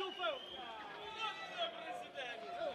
Chupa! Presidente!